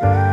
Bye.